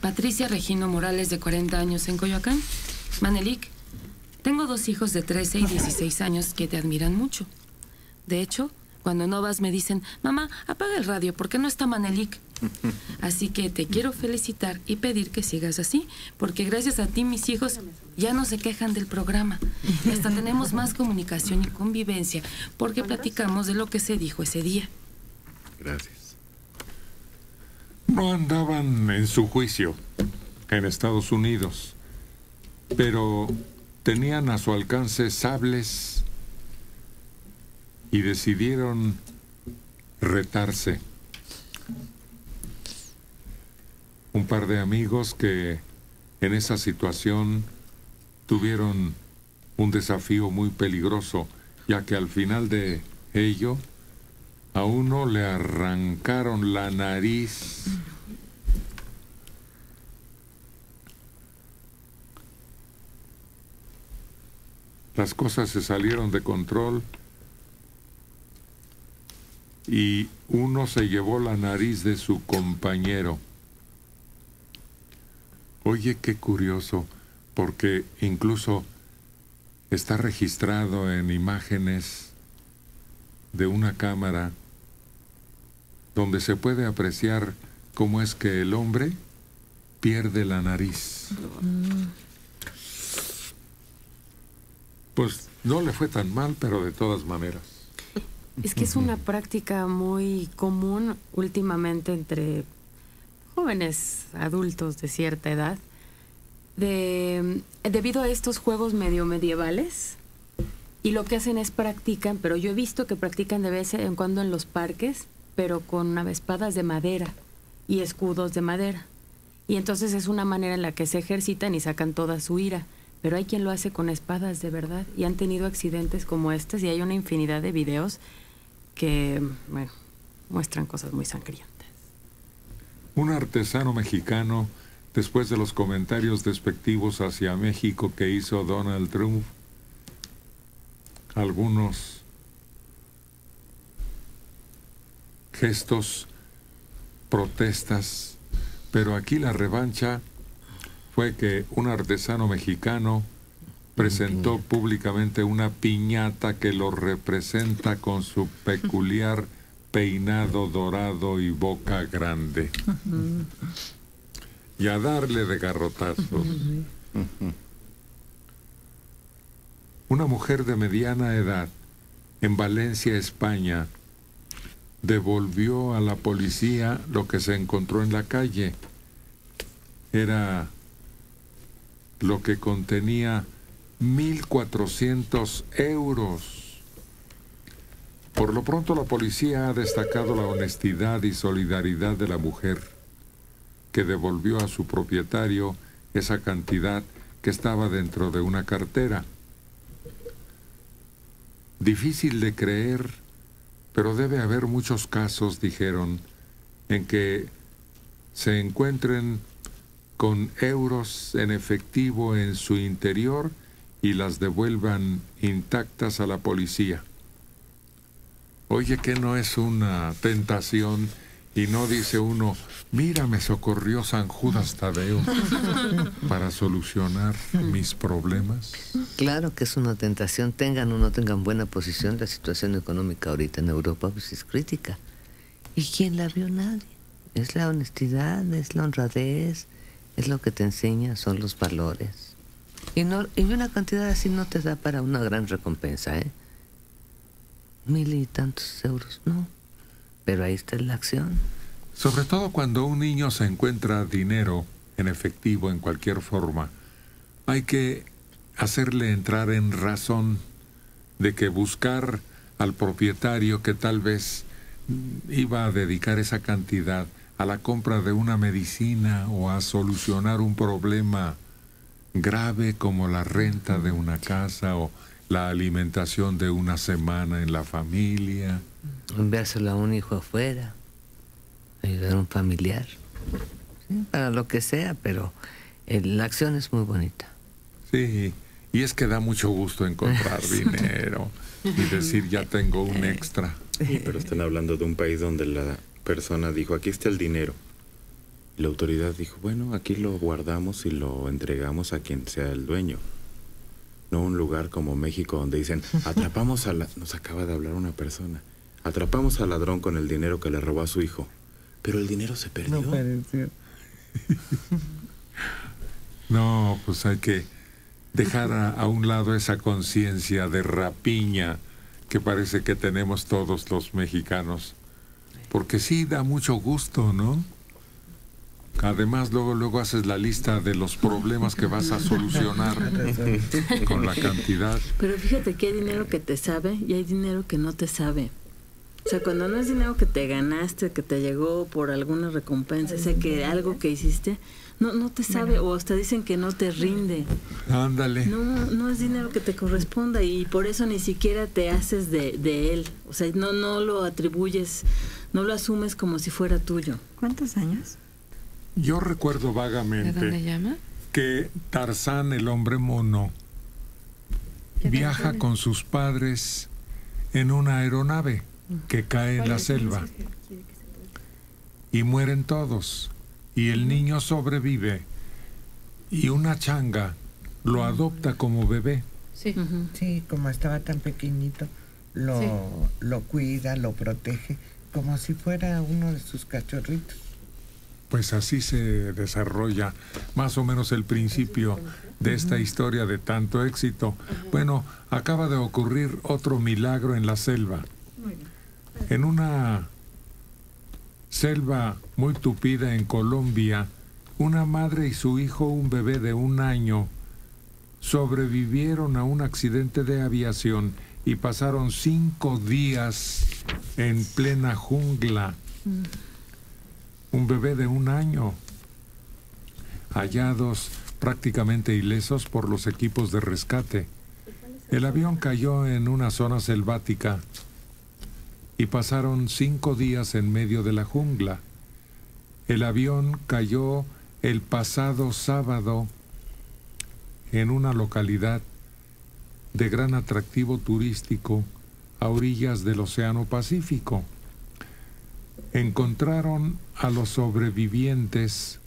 Patricia Regino Morales, de 40 años, en Coyoacán. Manelik, tengo dos hijos de 13 y 16 años que te admiran mucho. De hecho, cuando no vas me dicen, mamá, apaga el radio porque no está Manelik. Así que te quiero felicitar y pedir que sigas así, porque gracias a ti mis hijos ya no se quejan del programa. Y hasta tenemos más comunicación y convivencia porque platicamos de lo que se dijo ese día. Gracias. No andaban en su juicio en Estados Unidos, pero tenían a su alcance sables y decidieron retarse. Un par de amigos que en esa situación tuvieron un desafío muy peligroso, ya que al final de ello a uno le arrancaron la nariz. Las cosas se salieron de control y uno se llevó la nariz de su compañero. Oye, qué curioso, porque incluso está registrado en imágenes de una cámara donde se puede apreciar cómo es que el hombre pierde la nariz. Pues no le fue tan mal, pero de todas maneras. Es que es una práctica muy común últimamente entre jóvenes adultos de cierta edad, de, debido a estos juegos medio medievales, y lo que hacen es practican, pero yo he visto que practican de vez en cuando en los parques, pero con espadas de madera y escudos de madera. Y entonces es una manera en la que se ejercitan y sacan toda su ira. Pero hay quien lo hace con espadas de verdad y han tenido accidentes como estos y hay una infinidad de videos que, bueno, muestran cosas muy sangrientas. Un artesano mexicano, después de los comentarios despectivos hacia México que hizo Donald Trump, algunos gestos, protestas, pero aquí la revancha fue que un artesano mexicano presentó públicamente una piñata que lo representa con su peculiar peinado dorado y boca grande. Y a darle de garrotazos. Una mujer de mediana edad en Valencia, España, devolvió a la policía lo que se encontró en la calle. Era lo que contenía 1.400 euros. Por lo pronto la policía ha destacado la honestidad y solidaridad de la mujer, que devolvió a su propietario esa cantidad que estaba dentro de una cartera. Difícil de creer, pero debe haber muchos casos, dijeron, en que se encuentren con euros en efectivo en su interior y las devuelvan intactas a la policía. Oye, que no es una tentación y no dice uno, mira, me socorrió San Judas Tadeo para solucionar mis problemas. Claro que es una tentación, tengan o no tengan buena posición, la situación económica ahorita en Europa pues, es crítica. ¿Y quién la vio? Nadie. Es la honestidad, es la honradez, es lo que te enseña, son los valores. Y, no, y una cantidad así no te da para una gran recompensa, ¿eh? Mil y tantos euros, no. Pero ahí está la acción. Sobre todo cuando un niño se encuentra dinero en efectivo en cualquier forma, hay que hacerle entrar en razón de que buscar al propietario que tal vez iba a dedicar esa cantidad a la compra de una medicina o a solucionar un problema grave como la renta de una casa o la alimentación de una semana en la familia. Enviárselo a un hijo afuera, ayudar a un familiar, para lo que sea, pero la acción es muy bonita. Sí, y es que da mucho gusto encontrar dinero y decir ya tengo un extra. pero están hablando de un país donde la persona dijo, aquí está el dinero. La autoridad dijo, bueno, aquí lo guardamos y lo entregamos a quien sea el dueño. No un lugar como México donde dicen, atrapamos a la... Nos acaba de hablar una persona. Atrapamos al ladrón con el dinero que le robó a su hijo. Pero el dinero se perdió. No. No, pues hay que dejar a, a un lado esa conciencia de rapiña que parece que tenemos todos los mexicanos. Porque sí da mucho gusto, ¿no? Además, luego, luego haces la lista de los problemas que vas a solucionar con la cantidad. Pero fíjate que hay dinero que te sabe y hay dinero que no te sabe. O sea, cuando no es dinero que te ganaste, que te llegó por alguna recompensa, sé que algo que hiciste, no, no te sabe o hasta dicen que no te rinde. Ándale. No, no es dinero que te corresponda y por eso ni siquiera te haces de, de él. O sea, no, no lo atribuyes, no lo asumes como si fuera tuyo. ¿Cuántos años? Yo recuerdo ¿De dónde vagamente llama? que Tarzán, el hombre mono, viaja con sus padres en una aeronave que cae en la selva y mueren todos y el niño sobrevive y una changa lo adopta como bebé. Sí. Sí, como estaba tan pequeñito, lo, Sí. lo cuida, lo protege, como si fuera uno de sus cachorritos. Pues así se desarrolla más o menos el principio de esta historia de tanto éxito. Bueno, acaba de ocurrir otro milagro en la selva. En una selva muy tupida en Colombia, una madre y su hijo, un bebé de un año, sobrevivieron a un accidente de aviación y pasaron cinco días en plena jungla. Bebé de un año, hallados prácticamente ilesos por los equipos de rescate. El avión cayó en una zona selvática y pasaron cinco días en medio de la jungla. El avión cayó el pasado sábado en una localidad de gran atractivo turístico a orillas del Océano Pacífico. Encontraron a los sobrevivientes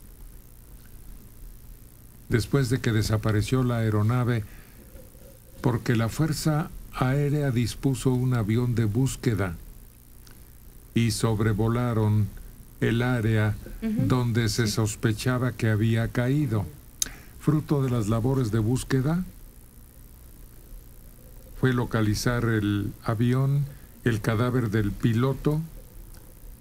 después de que desapareció la aeronave porque la Fuerza Aérea dispuso un avión de búsqueda y sobrevolaron el área donde se sospechaba que había caído. Fruto de las labores de búsqueda fue localizar el avión, el cadáver del piloto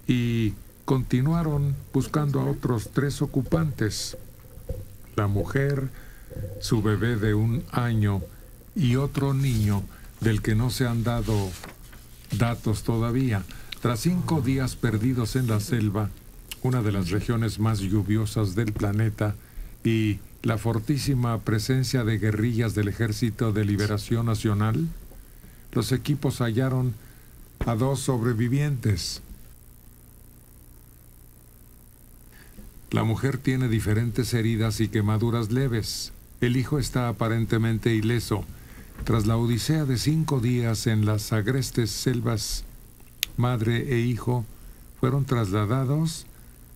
y continuaron buscando a otros tres ocupantes. La mujer, su bebé de un año y otro niño del que no se han dado datos todavía. Tras cinco días perdidos en la selva, una de las regiones más lluviosas del planeta, y la fortísima presencia de guerrillas del Ejército de Liberación Nacional, los equipos hallaron a dos sobrevivientes. La mujer tiene diferentes heridas y quemaduras leves. El hijo está aparentemente ileso. Tras la odisea de cinco días en las agrestes selvas, madre e hijo fueron trasladados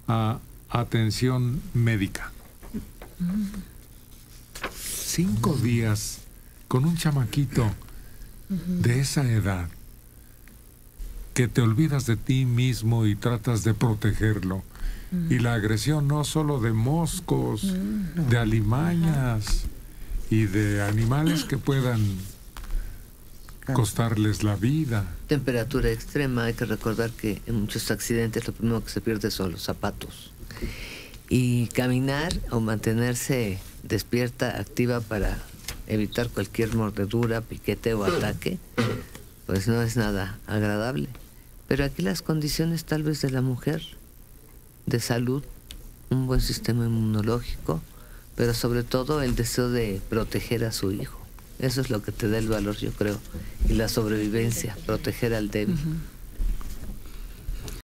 a atención médica. Cinco días con un chamaquito de esa edad que te olvidas de ti mismo y tratas de protegerlo. Y la agresión no solo de moscos, de alimañas y de animales que puedan costarles la vida. Temperatura extrema, hay que recordar que en muchos accidentes lo primero que se pierde son los zapatos. Y caminar o mantenerse despierta, activa para evitar cualquier mordedura, piquete o ataque, pues no es nada agradable. Pero aquí las condiciones tal vez de la mujer, de salud, un buen sistema inmunológico, pero sobre todo el deseo de proteger a su hijo. Eso es lo que te da el valor, yo creo, y la sobrevivencia, proteger al débil.